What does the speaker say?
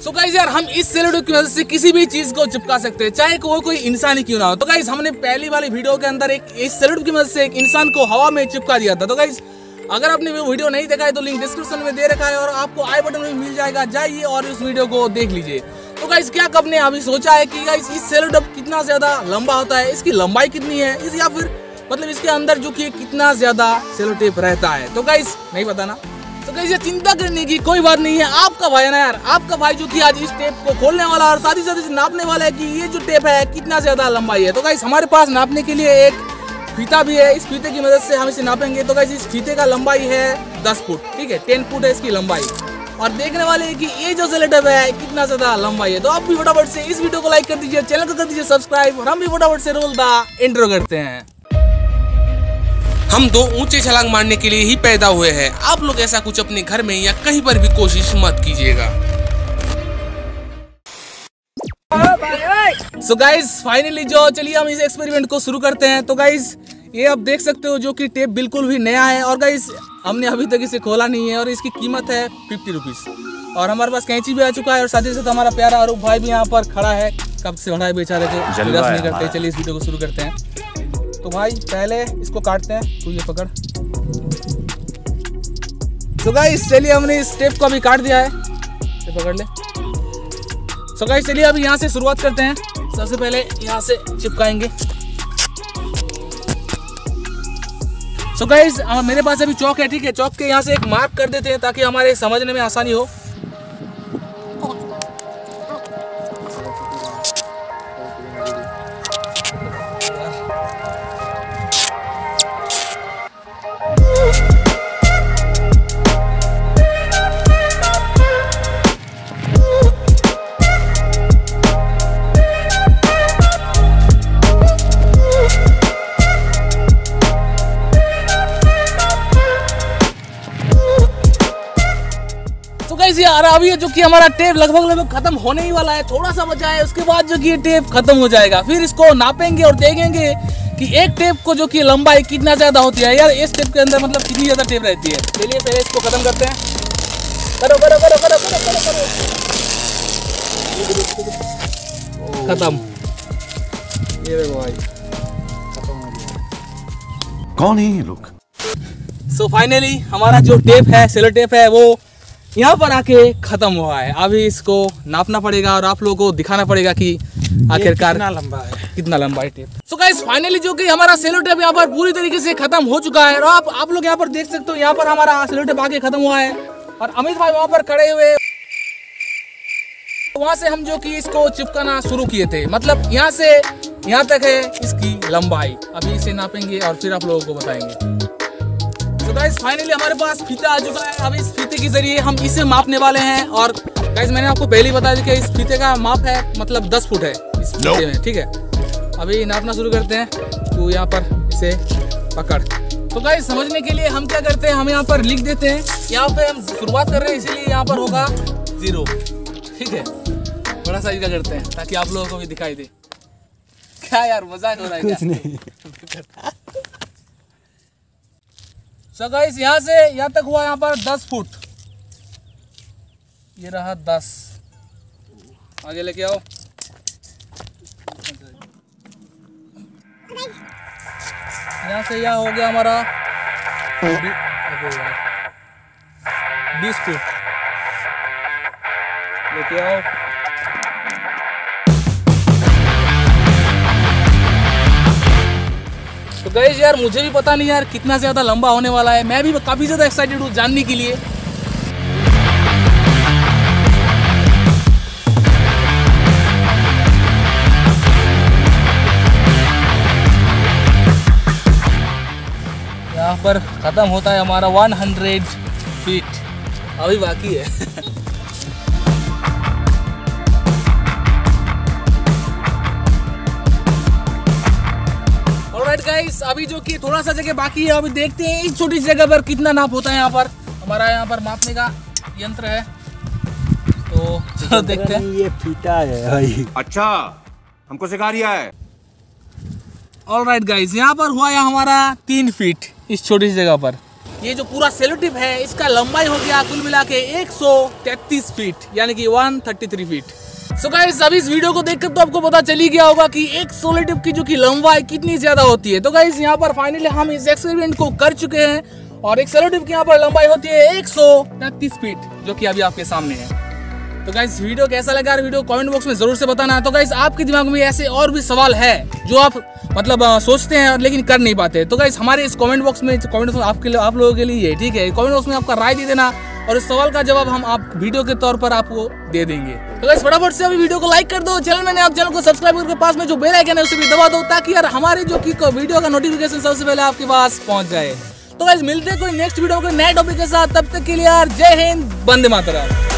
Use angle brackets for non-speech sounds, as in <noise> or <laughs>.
So guys यार, हम इस सेलो टेप की मदद से किसी भी चीज़ को चिपका सकते हैं, चाहे वो कोई इंसान ही क्यों ना हो। तो गाइस हमने पहली वाली वीडियो के अंदर एक, इस सेलो टेप की मदद से एक इंसान को हवा में चिपका दिया था। तो गाइस अगर आपने वो वीडियो नहीं देखा है तो लिंक डिस्क्रिप्शन में दे रखा है और आपको आई बटन में मिल जाएगा। जाइए और उस वीडियो को देख लीजिए। तो गाइस क्या कब ने अभी सोचा है कि गाइस इस सेलो कितना ज़्यादा लंबा होता है? इसकी लंबाई कितनी है? इस या फिर मतलब इसके अंदर जो कि कितना ज़्यादा सेलो टेप रहता है? तो गाइस नहीं पता ना। तो ये चिंता करने की कोई बात नहीं है। आपका भाई ना यार, आपका भाई जो कि आज इस टेप को खोलने वाला और साथ ही साथ नापने वाला है कि ये जो टेप है, कितना ज़्यादा लंबाई है। तो गाइस, हमारे पास नापने के लिए एक फीता भी है। इस फीते की मदद से हम इसे नापेंगे। तो गाइस, इस फीते का लंबाई है दस फुट, ठीक है? टेन फुट है इसकी लंबाई। और देखने वाले हैं कि ये जो सेलेटअप है, कितना ज़्यादा लंबाई है। तो आप भी फटाफट से इस वीडियो को लाइक कर दीजिए चैनल को कर दीजिए सब्सक्राइब और हम भी फटाफट से रोल दा इंट्रो करते हैं। हम दो ऊँचे छलांग मारने के लिए ही पैदा हुए हैं। आप लोग ऐसा कुछ अपने घर में या कहीं पर भी कोशिश मत कीजिएगा। सो गाइज़ फाइनली जो चलिए हम इस एक्सपेरिमेंट को शुरू करते हैं। तो गाइज़ ये आप देख सकते हो जो कि टेप बिल्कुल भी नया है। और गाइज़ हमने अभी तक इसे खोला नहीं है और इसकी कीमत है फिफ्टी रुपीज़ और हमारे पास कैंची भी आ चुका है और साथ ही साथ हमारा प्यारा अरूप भाई भी यहाँ पर खड़ा है। कब से है बेचारे को नहीं करते चलिए इस वीडियो को शुरू करते हैं। तो भाई, पहले इसको काटते हैं। तू ये पकड़। तो गाइस चलिए हमने इस टेप को अभी काट दिया है। ये पकड़ ले। सो गाइस चलिए अभी यहाँ से शुरुआत करते हैं। सबसे पहले यहाँ से चिपकाएँगे। सो गाइस मेरे पास अभी चौक है, ठीक है? चौक के यहाँ से एक मार्क कर देते हैं ताकि हमारे समझने में आसानी हो। तो कैसे यार अभी जो कि हमारा टेप लगभग लगभग खत्म होने ही वाला है थोड़ा सा बचा है उसके बाद जो कि ये टेप खत्म हो जाएगा। फिर इसको नापेंगे और देखेंगे कि एक टेप को जो कि लंबाई कितना ज़्यादा होती है। यार इस टेप के अंदर मतलब कितनी ज़्यादा टेप रहती है? चलिए पहले इसको खत्म करते हैं। करो करो करो करो करो करो करो। खत्म। ये देखो भाई कौन है ये लोग? सो फाइनली हमारा जो टेप है सेलो टेप है वो यहाँ पर आके खत्म हुआ है। अभी इसको नापना पड़ेगा और आप लोगों को दिखाना पड़ेगा कि आखिरकार कितना लंबा है। कितना लंबा है टेप सो गाइस फाइनली जो कि हमारा सेलो टेप यहाँ पर पूरी तरीके से खत्म हो चुका है। और आप आप लोग यहाँ पर देख सकते हो यहाँ पर हमारा सेलो टेप आके खत्म हुआ है। और अमित भाई वहाँ पर खड़े हुए। वहाँ से हम जो कि इसको चिपकाना शुरू किए थे। मतलब यहाँ से यहाँ तक है इसकी लंबाई। अभी इसे नापेंगे और फिर आप लोगों को बताएँगे। तो गाइस फाइनली हमारे पास फीता आ चुका है। अब इस फीते के ज़रिए हम इसे मापने वाले हैं और गाइस मैंने आपको पहले ही बताया था कि इस फीते का माप है मतलब 10 फुट है इस फीते में ठीक है? अभी नापना शुरू करते हैं। तो यहाँ पर इसे पकड़। तो गाइस समझने के लिए हम क्या करते हैं? हम यहाँ पर लिख देते हैं। यहाँ पे हम शुरुआत कर रहे हैं इसीलिए यहाँ पर होगा ज़ीरो। ठीक है? बड़ा साइज़ का करते हैं ताकि आप लोगों को भी दिखाई दे। क्या यार मज़ाक हो रहा है कुछ नहीं। <laughs> सो गाइस यहाँ से, यहाँ तक हुआ यहाँ पर दस फुट। ये रहा दस। आगे लेके आओ। यहाँ से यहाँ हो गया हमारा बीस फुट। लेके आओ। तो गैस यार, मुझे भी पता नहीं यार कितना ज़्यादा लंबा होने वाला है। मैं भी काफ़ी ज़्यादा एक्साइटेड हूँ जानने के लिए। यहाँ पर ख़त्म होता है हमारा 100 फीट अभी बाकी है। <laughs> गाइस अभी जो कि थोड़ा सा जगह बाकी है अभी देखते हैं इस छोटी सी जगह पर कितना नाप होता है यहाँ पर। हमारा यहाँ पर मापने का यंत्र है। तो चलो <laughs> देखते हैं। ये फीता है भाई। अच्छा हमको सिखा रिया है। ऑलराइट गाइस यहाँ पर हुआ है हमारा तीन फीट इस छोटी सी जगह पर। ये जो पूरा सेलोटिप है इसका लंबाई हो गया कुल मिला के 133 फीट यानी कि 133 फीट सो so गाइस अभी इस वीडियो को देखकर तो आपको पता चली गया होगा कि एक सोलर टिप की जो कि लंबाई कितनी ज़्यादा होती है। तो गाइस यहाँ पर फाइनली हम इस एक्सपेरिमेंट को कर चुके हैं और एक सोलर टिप की यहाँ पर लंबाई होती है एक फीट जो कि अभी आपके सामने है। तो गाइस वीडियो कैसा लगा? वीडियो कमेंट बॉक्स में ज़रूर से बताना। तो गाइस आपके दिमाग में ऐसे और भी सवाल है जो आप मतलब आ, सोचते हैं लेकिन कर नहीं पाते। तो गाइस हमारे इस कमेंट बॉक्स में कमेंट बॉक्स आपके लिए आप लोगों के लिए ठीक है? कमेंट बॉक्स में आपका राय दे देना। और इस सवाल का जवाब हम आप वीडियो के तौर पर आपको दे देंगे। तो गाइस फटाफट से अभी वीडियो को लाइक कर दो। चैनल में आप चैनल को सब्सक्राइब करके पास में जो बेल आइकन है, उसे भी दबा दो ताकि यार हमारे जो की वीडियो का नोटिफिकेशन सबसे पहले आपके पास पहुँच जाए। तो गाइस मिलते हैं कोई नेक्स्ट वीडियो के नए टॉपिक के साथ। तब तक के लिए यार, जय हिंद बंदे मातरम।